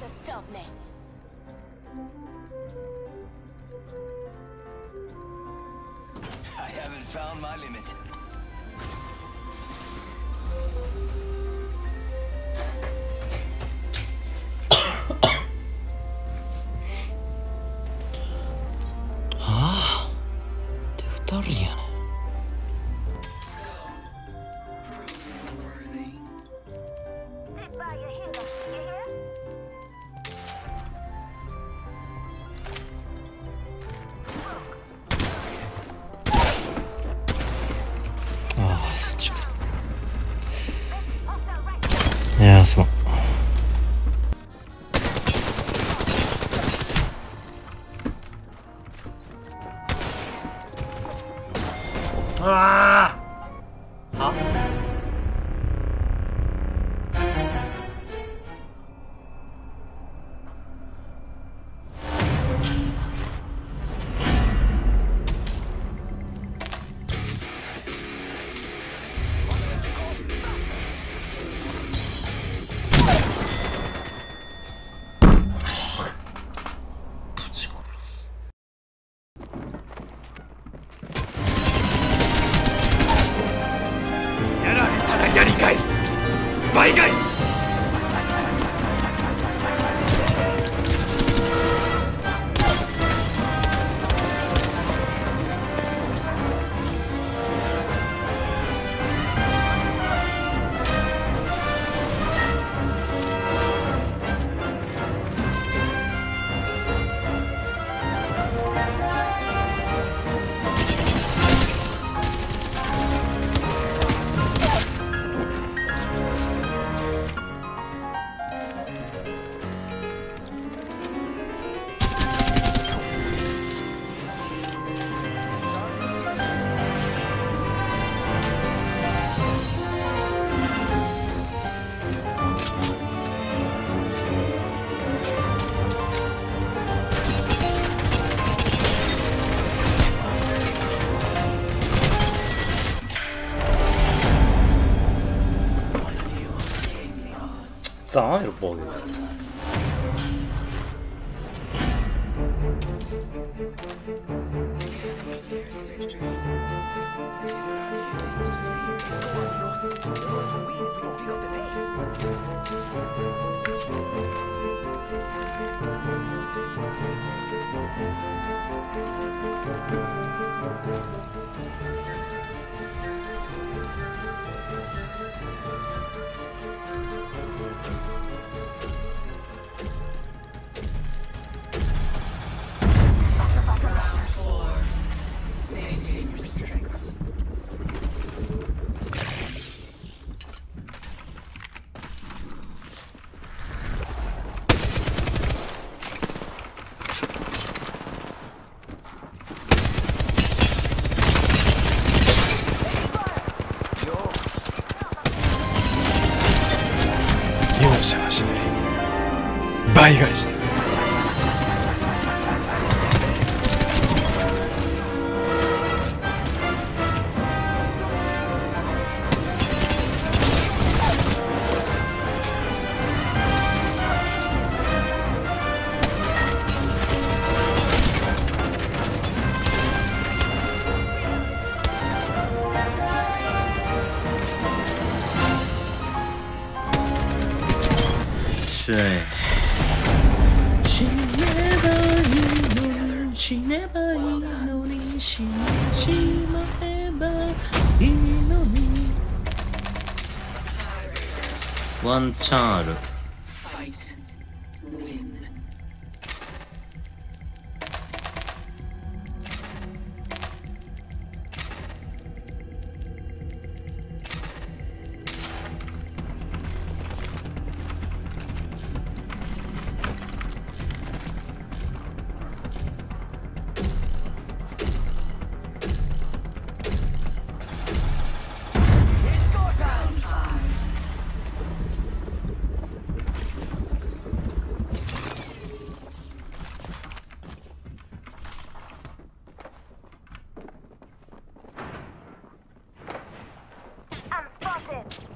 to stop me. I haven't found my limit. あ倍返脏啊！这个包给我的。倍返しだ是いのに死ねばいいのに死んで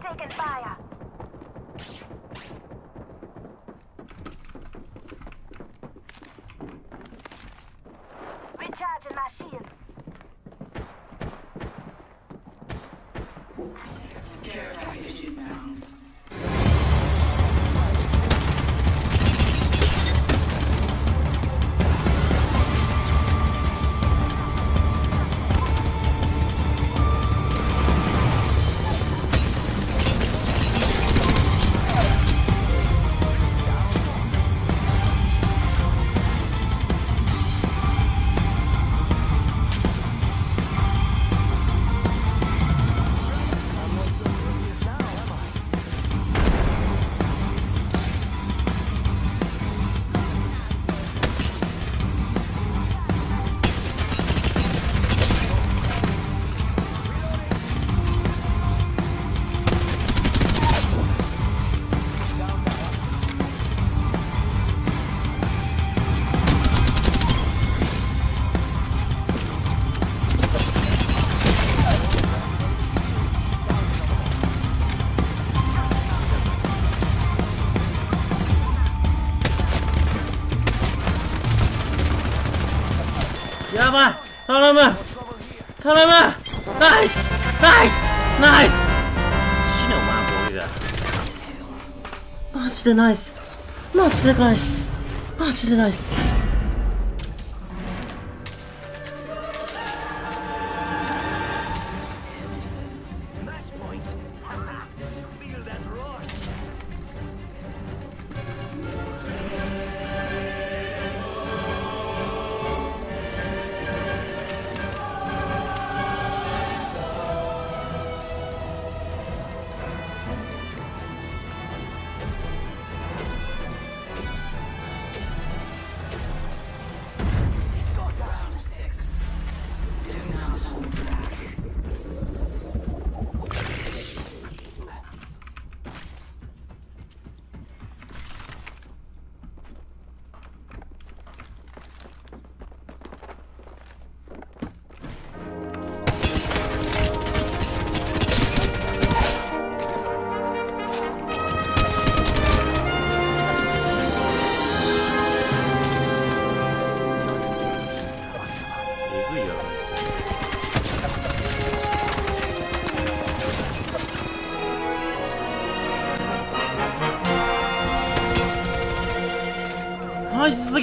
taken fire. Recharging my shields. Care package inbound. い頼む。頼む。ナイス。ナイス。ナイス。死ねお前ボールだ。マジでナイス。マジでナイス。マジでナイス。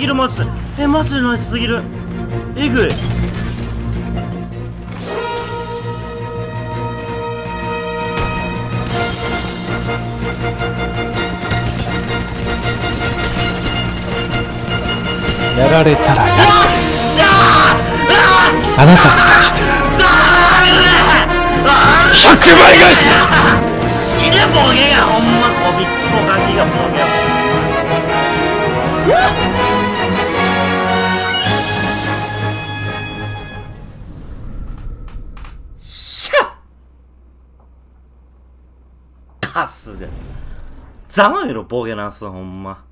ぎるマジで。えマジでナイスすぎる。えぐい。やられたらやるです。あなたに対して。100倍返し死ねボケが。ほんまこびクソガキがボケで。ざまみろボケなんすほんま。